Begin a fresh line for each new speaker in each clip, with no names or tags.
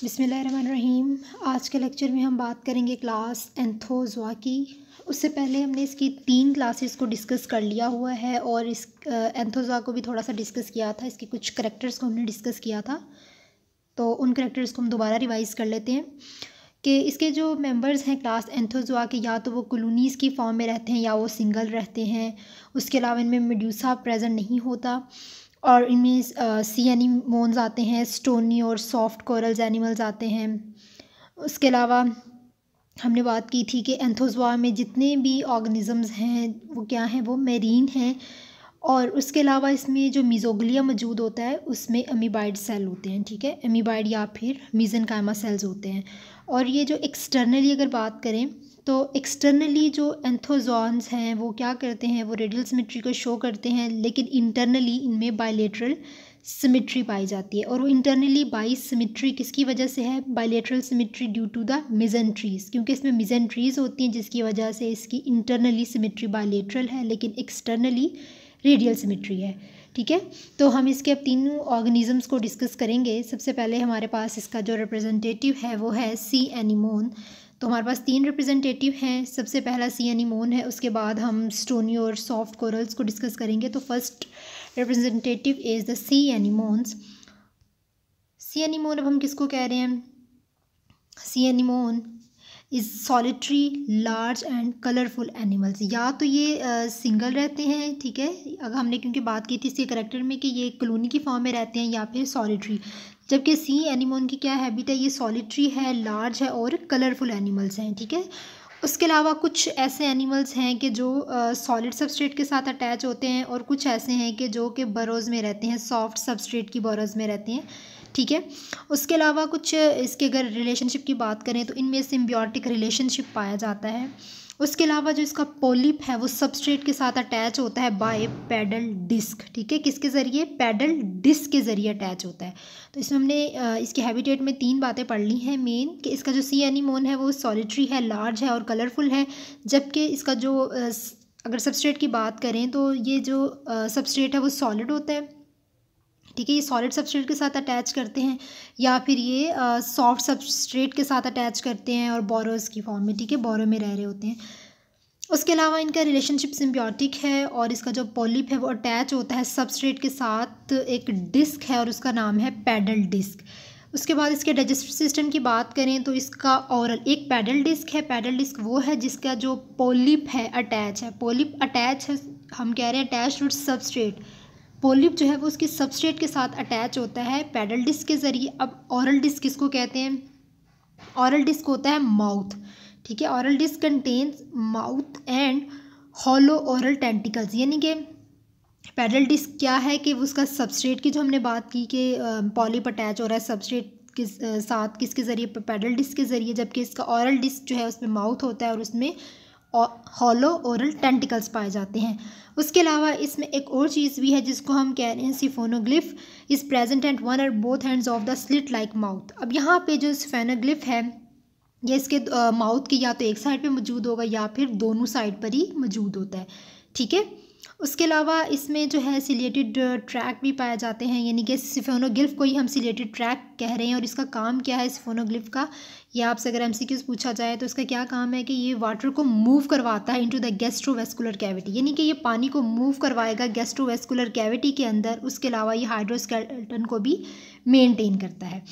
बिसमीम आज के लेक्चर में हम बात करेंगे क्लास एंथोजवा की। उससे पहले हमने इसकी तीन क्लासेस को डिस्कस कर लिया हुआ है और इस एंथोजवा को भी थोड़ा सा डिस्कस किया था। इसके कुछ करेक्टर्स को हमने डिस्कस किया था। तो उन करेक्टर्स को हम दोबारा रिवाइज़ कर लेते हैं कि इसके जो मेंबर्स हैं क्लास एंथोजवा के, या तो वो कॉलोनीज़ की फॉर्म में रहते हैं या वो सिंगल रहते हैं। उसके अलावा इनमें मेड्यूसा प्रेजेंट नहीं होता। और इनमें सी एनिमोन्स आते हैं स्टोनी और सॉफ्ट कोरल्स एनिमल्स आते हैं। उसके अलावा हमने बात की थी कि एंथोजवा में जितने भी ऑर्गेनिज़म्स हैं, वो क्या हैं? वो मेरीन हैं। और उसके अलावा इसमें जो मिजोगलिया मौजूद होता है, उसमें अमीबाइड सेल होते हैं, ठीक है? अमीबाइड या फिर मीज़न सेल्स होते हैं। और ये जो एक्सटर्नली अगर बात करें तो एक्सटर्नली जो एंथोजॉन्स हैं, वो क्या करते हैं, वो रेडियल सिमेट्री को शो करते हैं, लेकिन इंटरनली इनमें बायलेटरल सिमेट्री पाई जाती है। और वो इंटरनली बाई सिमेट्री किसकी वजह से है? Bilateral symmetry due to the mesenteries क्योंकि इसमें मिजेंट्रीज होती हैं, जिसकी वजह से इसकी इंटरनली सिमेट्री बायलेटरल है, लेकिन एक्सटर्नली रेडियल सिमेट्री है। ठीक है? तो हम इसके अब तीनों ऑर्गेनिज़म्स को डिस्कस करेंगे। सबसे पहले हमारे पास इसका जो रिप्रेजेंटेटिव है, वो है सी एनिमोन तो हमारे पास तीन रिप्रेजेंटेटिव हैं। सबसे पहला सी एनिमोन है, उसके बाद हम स्टोनी और सॉफ्ट कोरल्स को डिस्कस करेंगे। तो first representative is the sea anemones sea anemone अब हम किसको कह रहे हैं? Sea anemone is solitary large and colourful animals या तो ये सिंगल रहते हैं, ठीक है? अगर हमने क्योंकि बात की थी इसके करेक्टर में कि ये कलोनी की फॉर्म में रहते हैं या फिर सॉलिट्री जबकि सी एनिमोन की क्या हैबिट है? ये सॉलिट्री है लार्ज है और कलरफुल एनिमल्स हैं, ठीक है? उसके अलावा कुछ ऐसे एनिमल्स हैं कि जो सॉलिड सबस्ट्रेट के साथ अटैच होते हैं और कुछ ऐसे हैं कि जो कि बरोज़ में रहते हैं सॉफ्ट सबस्ट्रेट की बरोज़ में रहते हैं। ठीक है? उसके अलावा कुछ इसके अगर रिलेशनशिप की बात करें तो इनमें सिम्बियोटिक रिलेशनशिप पाया जाता है। उसके अलावा जो इसका पोलिप है, वो सबस्ट्रेट के साथ अटैच होता है बाय पैडल डिस्क ठीक है? किसके ज़रिए? पैडल डिस्क के ज़रिए अटैच होता है। तो इसमें हमने इसके हैबिटेट में तीन बातें पढ़ ली हैं मेन कि इसका जो सी एनीमोन है, वो सॉलिट्री है लार्ज है और कलरफुल है, जबकि इसका जो अगर सबस्ट्रेट की बात करें तो ये जो सबस्ट्रेट है, वो सॉलिड होता है। ठीक है, ये सॉलिड सबस्ट्रेट के साथ अटैच करते हैं या फिर ये सॉफ्ट सबस्ट्रेट के साथ अटैच करते हैं और बोरोज़ की फॉर्म में, ठीक है बोरो में रह रहे होते हैं। उसके अलावा इनका रिलेशनशिप सिम्बियोटिक है और इसका जो पॉलिप है वो अटैच होता है सबस्ट्रेट के साथ, एक डिस्क है और उसका नाम है पैडल डिस्क उसके बाद इसके डाइजेस्टिव सिस्टम की बात करें तो इसका औरल एक पैडल डिस्क है पैडल डिस्क वो है जिसका जो पोलिप है अटैच है। पोलिप अटैच है, हम कह रहे हैं अटैच टू सबस्ट्रेट पोलिप जो है वो उसके सबस्ट्रेट के साथ अटैच होता है पैडल डिस्क के ज़रिए। अब औरल डिस्क किसको कहते हैं? औरल डिस्क होता है माउथ ठीक है? Oral disc contains mouth and hollow oral tentacles यानी कि पैडल डिस्क क्या है कि उसका सबस्ट्रेट की जो हमने बात की कि पॉलिप अटैच हो रहा है सबस्ट्रेट के साथ किसके ज़रिए पैडल डिस्क के ज़रिए, जबकि इसका औरल डिस्क जो है उसमें माउथ होता है और उसमें हॉलो ओरल टेंटिकल्स पाए जाते हैं। उसके अलावा इसमें एक और चीज़ भी है जिसको हम कह रहे हैं siphonoglyph is present at one और both hands of the slit like mouth अब यहाँ पे जो सिफेनोग्लिफ है, ये इसके माउथ की या तो एक साइड पे मौजूद होगा या फिर दोनों साइड पर ही मौजूद होता है। ठीक है? उसके अलावा इसमें जो है सिलेटेड ट्रैक भी पाए जाते हैं। यानी कि सिफोनोग्लिफ को ही हम सिलेटेड ट्रैक कह रहे हैं और इसका काम क्या है सिफोनोग्लिफ का? या आपसे अगर एम पूछा जाए तो इसका क्या काम है कि ये वाटर को मूव करवाता है इनटू द गेस्ट्रोवेस्कुलर कैविटी यानी कि ये पानी को मूव करवाएगा गेस्ट्रोवेस्कुलर कैविटी के अंदर, उसके अलावा ये हाइड्रोस्केल्टन को भी मेनटेन करता है।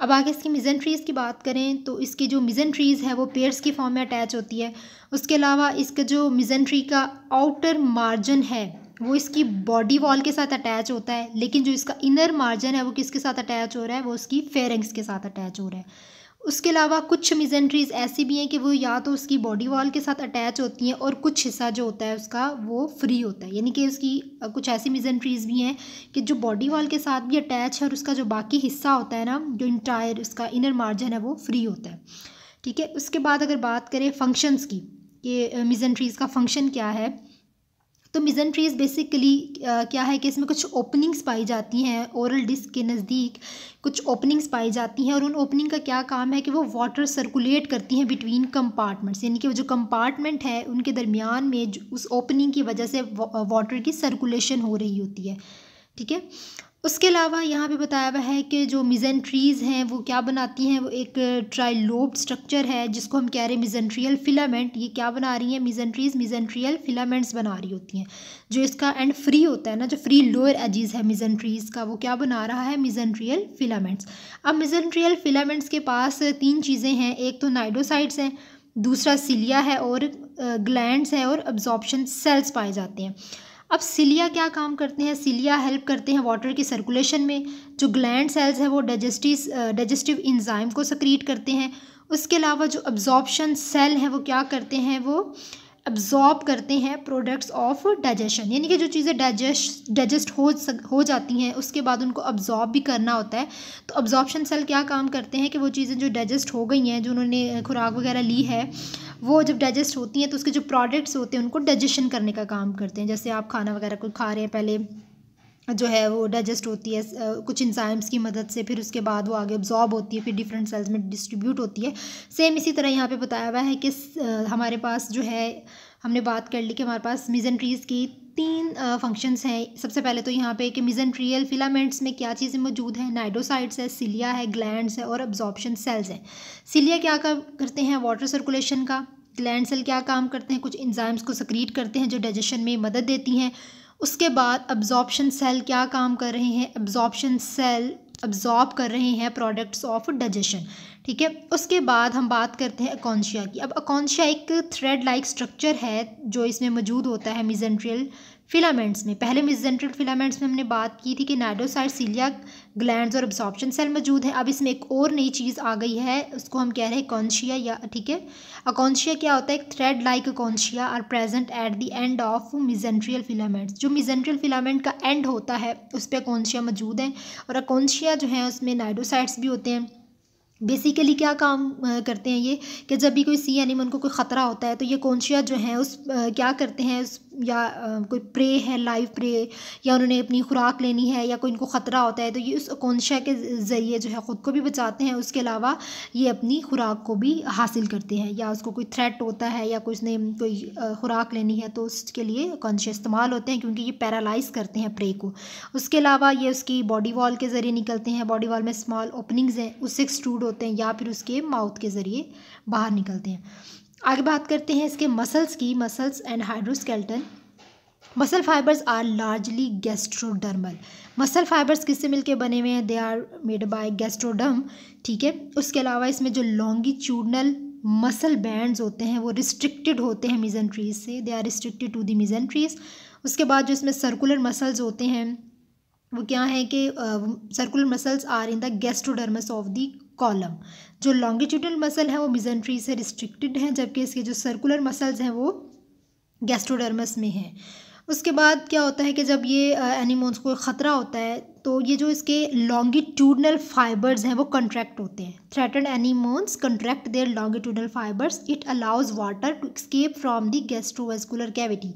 अब आगे इसकी मिजन ट्रीज़ की बात करें तो इसकी जो मिजन ट्रीज़ है वो पेयर्स की फॉर्म में अटैच होती है। उसके अलावा इसका जो मिजन ट्री का आउटर मार्जिन है, वो इसकी बॉडी वॉल के साथ अटैच होता है, लेकिन जो इसका इनर मार्जिन है वो किसके साथ अटैच हो रहा है? वो उसकी फेरेंग्स के साथ अटैच हो रहा है। उसके अलावा कुछ मिजेंट्रीज ऐसी भी हैं कि वो या तो उसकी बॉडी वॉल के साथ अटैच होती हैं और कुछ हिस्सा जो होता है उसका वो फ्री होता है। यानी कि उसकी कुछ ऐसी मिजेंट्रीज भी हैं कि जो बॉडी वॉल के साथ भी अटैच है और उसका जो बाकी हिस्सा होता है ना, जो इंटायर उसका इनर मार्जिन है वो फ्री होता है। ठीक है? उसके बाद अगर बात करें फ़ंक्शंस की, कि मिजेंट्रीज का फ़ंक्शन क्या है? तो मिजन ट्रीज बेसिकली क्या है कि इसमें कुछ ओपनिंग्स पाई जाती हैं ओरल डिस्क के नज़दीक कुछ ओपनिंग्स पाई जाती हैं और उन ओपनिंग का क्या काम है कि वो वाटर सर्कुलेट करती हैं बिटवीन कंपार्टमेंट्स यानी कि वो जो कंपार्टमेंट है, उनके दरमियान में उस ओपनिंग की वजह से वाटर की सर्कुलेशन हो रही होती है। ठीक है? उसके अलावा यहाँ पे बताया हुआ है कि जो मिजेंट्रीज़ हैं, वो क्या बनाती हैं? वो एक ट्राइलोब स्ट्रक्चर है, जिसको हम कह रहे हैं मिजेंट्रियल फिलामेंट ये क्या बना रही हैं? मिजेंट्रीज़ मिजेंट्रियल फिलामेंट्स बना रही होती हैं। जो इसका एंड फ्री होता है ना, जो फ्री लोअर एजिज है मिजेंट्रीज़ का, वो क्या बना रहा है? मिजेंट्रियल फिलामेंट्स अब मिजेंट्रियल फिलामेंट्स के पास तीन चीज़ें हैं। एक तो नाइडोसाइड्स हैं, दूसरा सिलिया है और ग्लैंड्स है और अब्जॉर्प्शन सेल्स पाए जाते हैं। अब सिलिया क्या काम करते हैं? सिलिया हेल्प करते हैं वाटर की सर्कुलेशन में। जो ग्लैंड सेल्स हैं वो डाइजेस्टिव डाइजेस्टिव इंजाइम को सक्रीट करते हैं। उसके अलावा जो अब्जॉर्प्शन सेल हैं वो क्या करते हैं? वो अब्जॉर्ब करते हैं प्रोडक्ट्स ऑफ़ डाइजेशन यानी कि जो चीज़ें डाइजेस्ट डाइजेस्ट हो सक, हो जाती हैं उसके बाद उनको अब्जॉर्ब भी करना होता है। तो अब्जॉर्प्शन सेल क्या काम करते हैं कि वो चीज़ें जो डाइजेस्ट हो गई हैं जो उन्होंने खुराक वगैरह ली है वो जब डाइजेस्ट होती हैं तो उसके जो प्रोडक्ट्स होते हैं, उनको डाइजेशन करने का काम करते हैं। जैसे आप खाना वगैरह कुछ खा रहे हैं, पहले जो है वो डाइजेस्ट होती है कुछ इंजाइम्स की मदद से, फिर उसके बाद वो आगे अब्जॉर्ब होती है, फिर डिफरेंट सेल्स में डिस्ट्रीब्यूट होती है। सेम इसी तरह यहाँ पे बताया हुआ है कि हमारे पास जो है, हमने बात कर ली कि हमारे पास मिजेंट्रीज़ की तीन फ़ंक्शंस हैं। सबसे पहले तो यहाँ पे कि मिजेंट्रियल फिलामेंट्स में क्या चीज़ें मौजूद हैं? नाइडोसाइड्स है सिलिया है ग्लैंड्स है और अब्जॉर्प्शन सेल्स हैं। सिलिया क्या करते हैं? वाटर सर्कुलेशन का। ग्लैंड सेल क्या काम करते हैं? कुछ इंजाइम्स को सक्रीट करते हैं जो डाइजेशन में मदद देती हैं। उसके बाद अब्जॉर्प्शन सेल क्या काम कर रहे हैं? अब्जॉर्प्शन सेल अब्जॉर्ब कर रहे हैं प्रोडक्ट्स ऑफ़ डाइजेशन ठीक है? उसके बाद हम बात करते हैं अकॉन्शिया की। अब अकॉन्शिया एक थ्रेड लाइक स्ट्रक्चर है जो इसमें मौजूद होता है मिजेंट्रियल फिलामेंट्स में। पहले मिजेंट्रियल फिलामेंट्स में हमने बात की थी कि नाइडोसाइड सीलिया ग्लैंड्स और अब्सॉर्प्शन सेल मौजूद है। अब इसमें एक और नई चीज़ आ गई है। उसको हम कह रहे हैं कॉन्शिया या, ठीक है? अकॉन्शिया क्या होता है? एक thread like acontia are present at the end of mesenterial filaments जो मिजेंट्रियल फिलामेंट का एंड होता है, उस पर अकॉन्शिया मौजूद है। और अकॉन्शिया जो है, उसमें नाइडोसाइड्स भी होते हैं। बेसिकली क्या काम करते हैं ये? कि जब भी कोई सी एनिमल को कोई ख़तरा होता है तो ये कौनशिया जो है, उस क्या करते हैं? उस या कोई प्रे है लाइव प्रे या उन्होंने अपनी खुराक लेनी है, या कोई इनको ख़तरा होता है तो ये उस कौनशिया के ज़रिए जो है ख़ुद को भी बचाते हैं, उसके अलावा ये अपनी खुराक को भी हासिल करते हैं, या उसको कोई थ्रेट होता है, या कुछ ने कोई खुराक लेनी है तो उसके लिए कौनशिया इस्तेमाल होते हैं, क्योंकि ये पैरालाइज करते हैं प्रे को। उसके अलावा ये उसकी बॉडी वॉल के ज़रिए निकलते हैं बॉडी वॉल में स्मॉल ओपनिंग्स हैं, उससे एक्सट्रूड होते हैं, या फिर उसके माउथ के ज़रिए बाहर निकलते हैं। आगे बात करते हैं इसके मसल्स की muscles and hydroskeleton muscle fibres are largely gastrodermal muscle fibres किससे मिलके बने हुए हैं? They are made by gastroderm ठीक है? उसके अलावा इसमें जो लॉन्गिट्यूडनल मसल बैंड्स होते हैं, वो रिस्ट्रिक्टेड होते हैं मिजेंट्रीज से। They are restricted to the mesenteries उसके बाद जो इसमें सर्कुलर मसल्स होते हैं, वो क्या है कि circular muscles are in the gastrodermis of the column जो लॉन्गिट्यूडल मसल है, वो मिजेंट्री से रिस्ट्रिक्टेड हैं, जबकि इसके जो सर्कुलर मसल्स हैं, वो गैस्ट्रोडर्मस में हैं। उसके बाद क्या होता है कि जब ये एनिमोन्स को ख़तरा होता है तो ये जो इसके लॉन्गिट्यूडनल फाइबर्स हैं, वो कंट्रैक्ट होते हैं। Threatened anemones contract their longitudinal fibres it allows water to escape from the gastrovascular cavity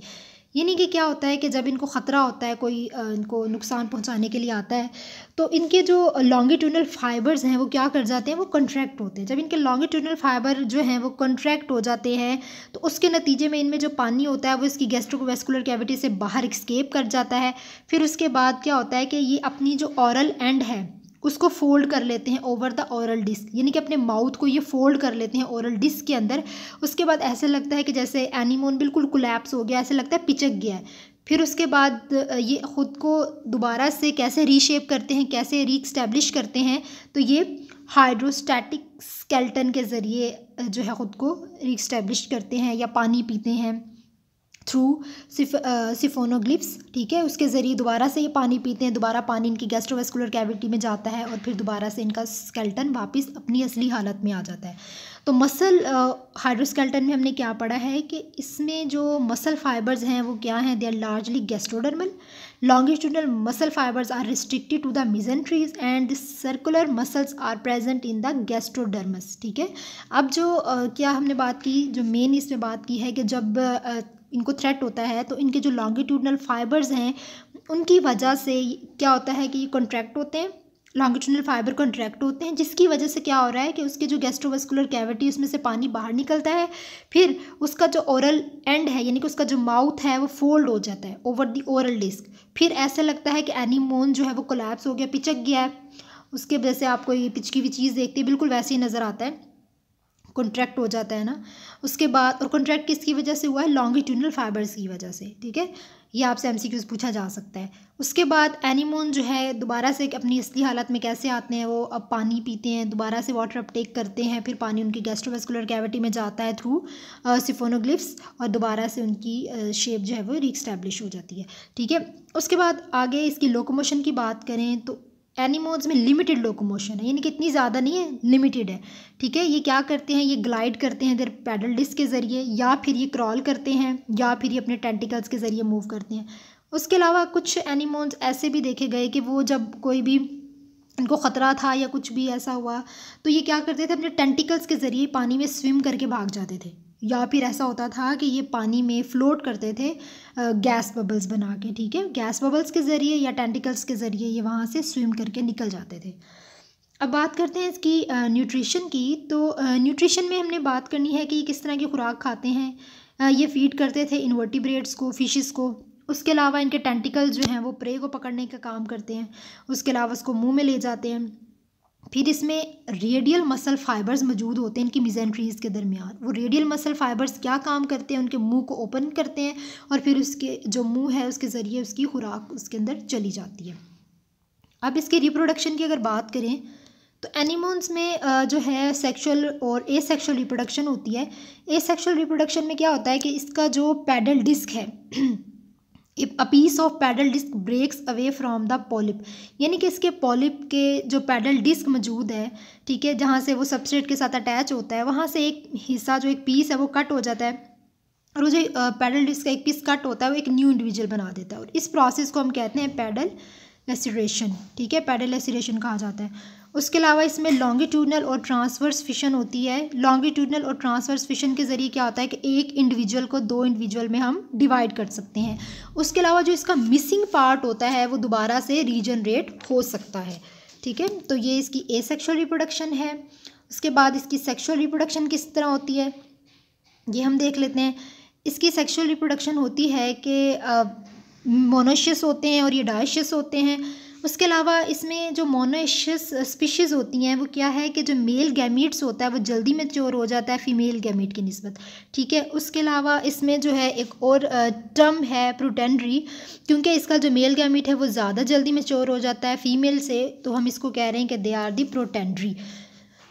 यानी कि क्या होता है कि जब इनको ख़तरा होता है, कोई इनको नुकसान पहुँचाने के लिए आता है तो इनके जो लॉन्गिट्यूनल फाइबर्स हैं, वो क्या कर जाते हैं, वो कंट्रैक्ट होते हैं। जब इनके लॉन्गिट्यूनल फाइबर जो हैं, वो कंट्रैक्ट हो जाते हैं तो उसके नतीजे में इनमें जो पानी होता है, वो इसकी गैस्ट्रोवेस्कुलर कैविटी से बाहर एक्सकेप कर जाता है। फिर उसके बाद क्या होता है कि ये अपनी जो औरल एंड है उसको फोल्ड कर लेते हैं ओवर द ओरल डिस्क यानी कि अपने माउथ को ये फोल्ड कर लेते हैं ओरल डिस्क के अंदर। उसके बाद ऐसे लगता है कि जैसे एनिमोन बिल्कुल कोलैप्स हो गया, ऐसे लगता है पिचक गया है। फिर उसके बाद ये ख़ुद को दोबारा से कैसे रीशेप करते हैं, कैसे री स्टैब्लिश करते हैं तो ये हाइड्रोस्टैटिक स्केल्टन के ज़रिए जो है ख़ुद को री स्टैब्लिश करते हैं या पानी पीते हैं। थ्रू सिफ सिफोनोग्लिप्स ठीक है? उसके ज़रिए दोबारा से ये पानी पीते हैं दोबारा पानी इनकी गैस्ट्रोवेस्कुलर कैविटी में जाता है और फिर दोबारा से इनका स्केल्टन वापस अपनी असली हालत में आ जाता है। तो मसल हाइड्रोस्केल्टन में हमने क्या पढ़ा है कि इसमें जो मसल फाइबर्स हैं वो क्या हैं? They are largely gastrodermal longitudinal muscle fibres are restricted to the mesenteries and the circular muscles are present in the gastrodermis ठीक है? अब जो uh, क्या हमने बात की? जो मेन इसमें बात की है कि जब uh, इनको थ्रेट होता है तो इनके जो लॉन्गिट्यूडनल फाइबर्स हैं, उनकी वजह से क्या होता है कि ये कॉन्ट्रैक्ट होते हैं लॉन्गिट्यूनल फाइबर कॉन्ट्रैक्ट होते हैं, जिसकी वजह से क्या हो रहा है कि उसके जो गैस्ट्रोवस्कुलर कैविटी उसमें से पानी बाहर निकलता है, फिर उसका जो ओरल एंड है, यानी कि उसका जो माउथ है, वो फोल्ड हो जाता है ओवर दी ओरल डिस्क फिर ऐसा लगता है कि एनीमोन जो है, वो कोलैप्स हो गया, पिचक गया है, उसके वजह से आपको ये पिचकी हुई चीज़ देखती है, बिल्कुल वैसे ही नज़र आता है। कॉन्ट्रैक्ट हो जाता है ना, उसके बाद, और कॉन्ट्रैक्ट किसकी वजह से हुआ है? लॉन्गिट्यूनल फाइबर्स की वजह से, ठीक है? ये आपसे एम पूछा जा सकता है। उसके बाद एनिमोन जो है, दोबारा से अपनी असली हालत में कैसे आते हैं वो? अब पानी पीते हैं, दोबारा से वाटर अपटेक करते हैं, फिर पानी उनकी गैस्ट्रोवेस्कुलर कैविटी में जाता है थ्रू सिफोनोग्लिफ्स और दोबारा से उनकी शेप जो है वो रीस्टैब्लिश हो जाती है, ठीक है? उसके बाद आगे इसकी लोकोमोशन की बात करें तो एनिमोल्स में लिमिटेड लोकोमोशन है, यानी कि इतनी ज़्यादा नहीं है लिमिटेड है। ठीक है, ये क्या करते हैं, ये ग्लाइड करते हैं इधर पैडल डिस्क के ज़रिए, या फिर ये क्रॉल करते हैं, या फिर ये अपने टेंटिकल्स के ज़रिए मूव करते हैं। उसके अलावा कुछ एनिमोल्स ऐसे भी देखे गए कि वो जब कोई भी इनको ख़तरा था या कुछ भी ऐसा हुआ तो ये क्या करते थे, अपने टेंटिकल्स के ज़रिए पानी में स्विम करके भाग जाते थे। या फिर ऐसा होता था कि ये पानी में फ्लोट करते थे गैस बबल्स बना के, ठीक है? गैस बबल्स के ज़रिए या टेंटिकल्स के ज़रिए ये वहाँ से स्विम करके निकल जाते थे। अब बात करते हैं इसकी न्यूट्रिशन की। तो न्यूट्रिशन में हमने बात करनी है कि किस तरह की खुराक खाते हैं। ये फ़ीड करते थे इन्वर्टिब्रेट्स को फिशेस को। उसके अलावा इनके टेंटिकल्स जो हैं वो प्रे को पकड़ने का काम करते हैं। उसके अलावा उसको मुँह में ले जाते हैं। फिर इसमें रेडियल मसल फाइबर्स मौजूद होते हैं इनकी मिजेंट्रीज के दरमियान। वो रेडियल मसल फाइबर्स क्या काम करते हैं? उनके मुँह को ओपन करते हैं और फिर उसके जो मुँह है, उसके ज़रिए उसकी खुराक उसके अंदर चली जाती है। अब इसके रिप्रोडक्शन की अगर बात करें तो एनिमल्स में जो है सेक्सुअल और ए सेक्शुअल रिप्रोडक्शन होती है। ए सेक्शुअल रिप्रोडक्शन में क्या होता है कि इसका जो पैडल डिस्क है a piece of pedal disc breaks away from the polyp यानी कि इसके पॉलिप के जो पैडल डिस्क मौजूद है, ठीक है, जहाँ से वो सबस्ट्रेट के साथ अटैच होता है, वहाँ से एक हिस्सा, जो एक पीस है, वो कट हो जाता है। और वो जो पैडल डिस्क का एक पीस कट होता है, वो एक न्यू इंडिविजुअल बना देता है। और इस प्रोसेस को हम कहते हैं पैडल एसिरेशन ठीक है पैडल एसिरेशन कहा जाता है। उसके अलावा इसमें लॉन्गिट्यूडनल और ट्रांसवर्स फिशन होती है। लॉन्गिट्यूडनल और ट्रांसवर्स फिशन के ज़रिए क्या होता है कि एक इंडिविजुअल को दो इंडिविजुअल में हम डिवाइड कर सकते हैं। उसके अलावा जो इसका मिसिंग पार्ट होता है, वो दोबारा से रीजनरेट हो सकता है। ठीक है? तो ये इसकी ए सेक्शुअल रिप्रोडक्शन है। उसके बाद इसकी सेक्शुअल रिप्रोडक्शन किस तरह होती है? ये हम देख लेते हैं। इसकी सेक्शुअल रिप्रोडक्शन होती है कि मोनोशियस होते हैं और ये डायशियस होते हैं। उसके अलावा इसमें जो मोनोशियस स्पीशीज़ होती हैं, वो क्या है कि जो मेल गैमीट्स होता है, वो जल्दी में चोर हो जाता है फीमेल गैमीट की नस्बत। ठीक है? उसके अलावा इसमें जो है एक और टर्म है प्रोटेंड्री क्योंकि इसका जो मेल गैमीट है, वो ज़्यादा जल्दी में चोर हो जाता है फीमेल से तो हम इसको कह रहे हैं कि दे आर दी प्रोटेंड्री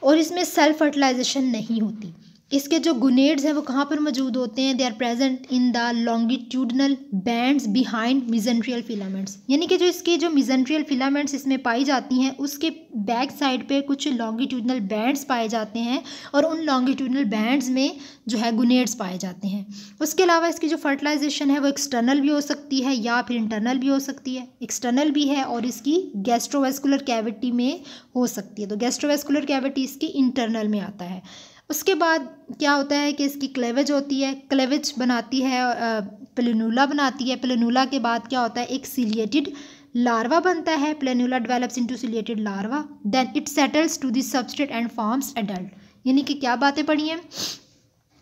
और इसमें सेल्फ फर्टिलाइजेशन नहीं होती। इसके जो गुनेड्स हैं, वो कहाँ पर मौजूद होते हैं? They are present in the longitudinal bands behind mesenterial filaments यानी कि जो इसके जो मिजेंट्रियल फिलामेंट्स इसमें पाई जाती हैं, उसके बैक साइड पे कुछ लॉन्गिट्यूडनल बैंड्स पाए जाते हैं और उन लॉन्गिट्यूडनल बैंड्स में जो है गुनेड्स पाए जाते हैं। उसके अलावा इसकी जो फर्टिलाइजेशन है, वो एक्सटर्नल भी हो सकती है या फिर इंटरनल भी हो सकती है। एक्सटर्नल भी है और इसकी गैस्ट्रोवेस्कुलर कैविटी में हो सकती है। तो गैस्ट्रोवेस्कुलर कैविटी इसकी इंटरनल में आता है। उसके बाद क्या होता है कि इसकी क्लेवेज होती है, क्लेवेज बनाती है प्लेनूला बनाती है। प्लेनूला के बाद क्या होता है, एक सिलिएटेड लार्वा बनता है। Planula develops into ciliated larva then it settles to the substrate and forms adult यानी कि क्या बातें पढ़ी हैं?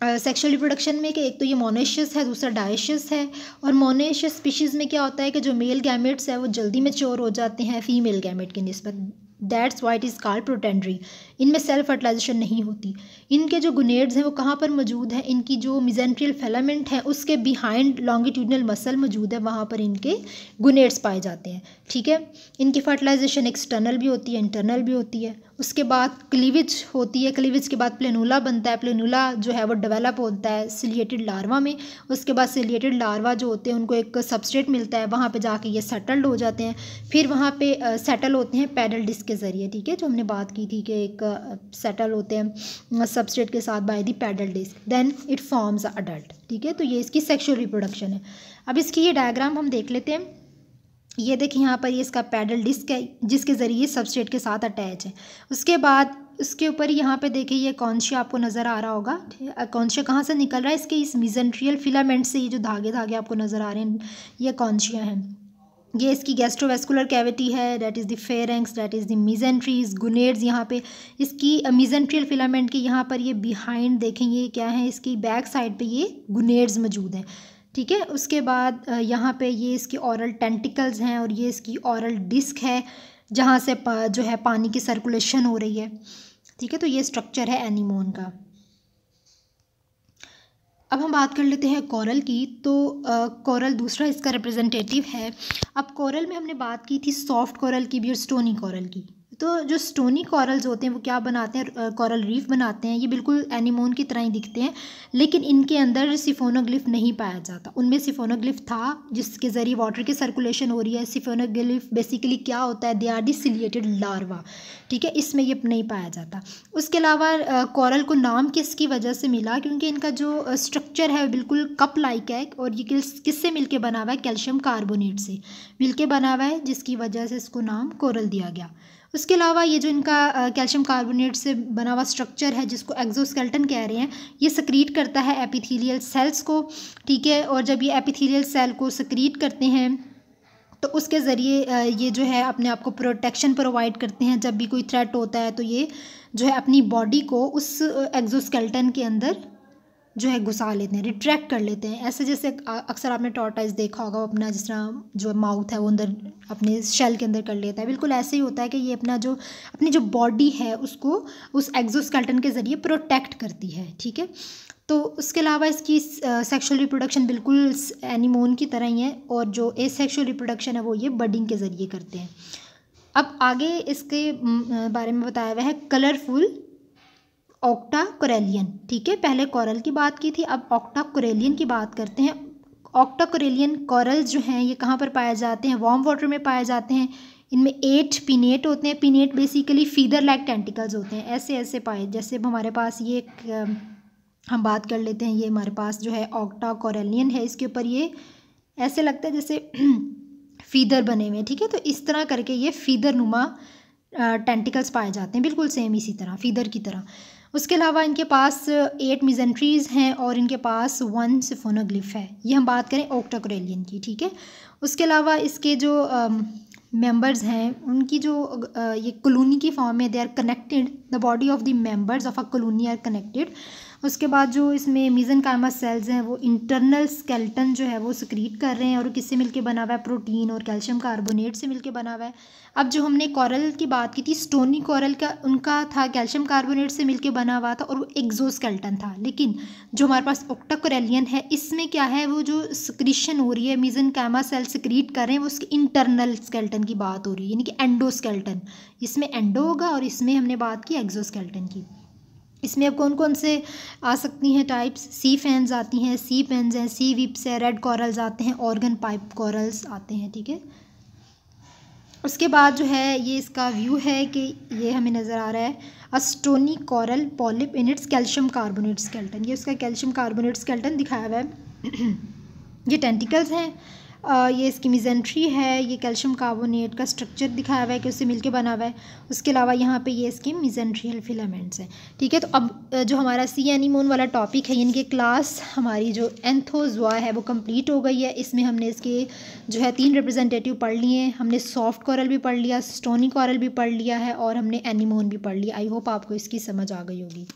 सेक्शुअल रिप्रोडक्शन में कि एक तो ये मोनेशियस है, दूसरा डायशियस है। और मोनेशियस स्पीशीज़ में क्या होता है कि जो मेल गैमेट्स है, वो जल्दी में हो जाते हैं फीमेल गैमेट की नस्बत। That's what is called protandry इनमें सेल्फ फर्टिलाइजेशन नहीं होती। इनके जो गुनेड्स हैं, वो कहाँ पर मौजूद हैं? इनकी जो मिजेंट्रियल फेलामेंट है, उसके बिहाइंड लॉन्गिट्यूडनल मसल मौजूद है, वहाँ पर इनके गुनेड्स पाए जाते हैं। ठीक है? इनकी फर्टिलाइजेशन एक्सटर्नल भी होती है इंटरनल भी होती है। उसके बाद क्लीविज होती है। क्लीविज के बाद प्लेनूला बनता है। प्लेनूला जो है, वो डेवलप होता है सिलिएटेड लार्वा में। उसके बाद सिलिएटेड लार्वा जो होते हैं, उनको एक सबस्ट्रेट मिलता है। वहाँ पे जाके ये सेटल्ड हो जाते हैं। फिर वहाँ पे सेटल होते हैं पैडल डिस्क के ज़रिए। ठीक है? जो हमने बात की थी कि एक सेटल होते हैं सबस्ट्रेट के साथ by the pedal disc then it forms adult ठीक है? तो ये इसकी सेक्शुअल रिप्रोडक्शन है. अब इसकी ये डायग्राम हम देख लेते हैं. ये देखिए यहाँ पर ये इसका पैडल डिस्क है, जिसके ज़रिए सबस्ट्रेट के साथ अटैच है. उसके बाद, उसके ऊपर यहाँ पे देखिए ये कॉन्शिया आपको नज़र आ रहा होगा. कॉन्शिया कहाँ से निकल रहा है? इसके इस मिजेंट्रियल फिलामेंट से ये जो धागे धागे आपको नज़र आ रहे हैं, ये कॉन्शिया हैं. ये इसकी गैस्ट्रोवेस्कुलर कैविटी है that is the pharynx that is the mesenteries gonads यहाँ पे। इसकी मिजेंट्रियल फिलामेंट के यहाँ पर ये बिहाइंड देखेंगे क्या है? इसकी बैक साइड पे ये गुनेड्स मौजूद हैं। ठीक है? उसके बाद यहाँ पे ये इसकी औरल टेंटिकल्स हैं और ये इसकी औरल डिस्क है, जहाँ से जो है पानी की सर्कुलेशन हो रही है। ठीक है? तो ये स्ट्रक्चर है एनीमोन का। अब हम बात कर लेते हैं कोरल की। तो कोरल दूसरा इसका रिप्रेजेंटेटिव है। अब कोरल में हमने बात की थी सॉफ्ट कोरल की भी और स्टोनी कोरल की। तो जो स्टोनी कॉरल्स होते हैं, वो क्या बनाते हैं? कॉरल रीफ बनाते हैं। ये बिल्कुल एनिमोन की तरह ही दिखते हैं, लेकिन इनके अंदर सिफोनोग्लिफ नहीं पाया जाता। उनमें सिफोनोग्लिफ था, जिसके ज़रिए वाटर की सर्कुलेशन हो रही है। सिफोनोग्लिफ बेसिकली क्या होता है? They are the ciliated larva ठीक है? इसमें ये नहीं पाया जाता। उसके अलावा कॉरल को नाम किसकी वजह से मिला? क्योंकि इनका जो स्ट्रक्चर है बिल्कुल कप लाइक है, और ये किस, किससे मिलके बना हुआ है? कैल्शियम कार्बोनेट से मिलके बना हुआ है, जिसकी वजह से इसको नाम कोरल दिया गया। उसके अलावा ये जो इनका कैल्शियम कार्बोनेट से बना हुआ स्ट्रक्चर है, जिसको एक्जोस्केल्टन कह रहे हैं, ये सक्रीट करता है एपिथीलियल सेल्स को, ठीक है? और जब ये एपिथीलियल सेल को सक्रीट करते हैं तो उसके ज़रिए ये जो है अपने आप को प्रोटेक्शन प्रोवाइड करते हैं। जब भी कोई थ्रेट होता है तो ये जो है अपनी बॉडी को उस एक्जोस्केल्टन के अंदर जो है घुसा लेते हैं रिट्रैक्ट कर लेते हैं। ऐसे जैसे अक्सर आपने टॉर्टाइज देखा होगा, वो अपना जिस तरह जो माउथ है वो अंदर अपने शेल के अंदर कर लेता है। बिल्कुल ऐसे ही होता है कि ये अपना जो, अपनी जो बॉडी है उसको उस एक्जोस्केल्टन के ज़रिए प्रोटेक्ट करती है, ठीक है? तो उसके अलावा इसकी सेक्सुअल रिप्रोडक्शन बिल्कुल एनिमोन की तरह ही है और जो ए सेक्शुअल रिप्रोडक्शन है वो ये बडिंग के ज़रिए करते हैं। अब आगे इसके बारे में बताया हुआ है कलरफुल ऑक्टा कोरेलियन ठीक है? पहले कॉरल की बात की थी, अब ऑक्टा कोरेलियन की बात करते हैं। ऑक्टा कोरेलियन कॉरल्स जो हैं, ये कहाँ पर पाए जाते हैं? वार्म वाटर में पाए जाते हैं। इनमें एट पिनेट होते हैं। Pinnate basically feather like tentacles होते हैं। ऐसे ऐसे पाए, जैसे हमारे पास ये एक हम बात कर लेते हैं, ये हमारे पास जो है ऑक्टा कोरेलियन है, इसके ऊपर ये ऐसे लगता है जैसे फीदर बने हुए हैं, ठीक है? तो इस तरह करके ये फीदर नुमा टेंटिकल्स पाए जाते हैं। बिल्कुल सेम इसी तरह, फीदर की तरह। उसके अलावा इनके पास एट मिजेंट्रीज़ हैं और इनके पास वन सिफोनोग्लिफ है। ये हम बात करें ओक्टाक्रेलियन की, ठीक है? उसके अलावा इसके जो मेंबर्स हैं, उनकी जो ये कलोनी की फॉर्म है they are connected the body of the members of a colony are connected उसके बाद जो इसमें मीज़न कामा सेल्स हैं, वो इंटरनल स्केल्टन जो है, वो सिक्रीट कर रहे हैं और किससे मिलके बना हुआ है? प्रोटीन और कैल्शियम कार्बोनेट से मिलके बना हुआ है। अब जो हमने कॉरल की बात की थी स्टोनी कॉरल का, उनका था कैल्शियम कार्बोनेट से मिलके बना हुआ था और वो एक्जोस्केल्टन था। लेकिन जो हमारे पास ओक्टाकोरेलियन है, इसमें क्या है, वो जो सिक्रीशन हो रही है मीज़न कैमा सेल सिक्रीट कर रहे हैं, वो उसके इंटरनल स्केल्टन की बात हो रही है, यानी कि एंडोस्केल्टन इसमें एंडो होगा और इसमें हमने बात की एक्जोस्केल्टन की। इसमें अब कौन कौन से आ सकती हैं टाइप्स सी फैंस आती हैं सी पेन्स हैं सी विप्स है रेड कॉरल्स आते हैं ऑर्गन पाइप कॉरल्स आते हैं, ठीक है? उसके बाद जो है, ये इसका व्यू है कि ये हमें नज़र आ रहा है a stony coral polyp in its calcium carbonate skeleton ये उसका कैल्शियम कार्बोनेट स्केल्टन दिखाया हुआ है। ये टेंटिकल्स हैं। ये इसकी मिजेंट्री है, ये कैल्शियम कार्बोनेट का स्ट्रक्चर दिखाया हुआ है कि उससे मिलके बना हुआ है। उसके अलावा यहाँ पे ये इसके मिजेंट्रियल फिलामेंट्स हैं। ठीक है तो अब जो हमारा सी एनीमोन वाला टॉपिक है यानी कि क्लास हमारी जो एंथोजवा है, वो कंप्लीट हो गई है। इसमें हमने इसके जो है तीन रिप्रेजेंटेटिव पढ़ लिए हैं। हमने सॉफ्ट कॉरल भी पढ़ लिया स्टोनी कॉरल भी पढ़ लिया है और हमने एनीमोन भी पढ़ लिया। आई होप आपको इसकी समझ आ गई होगी।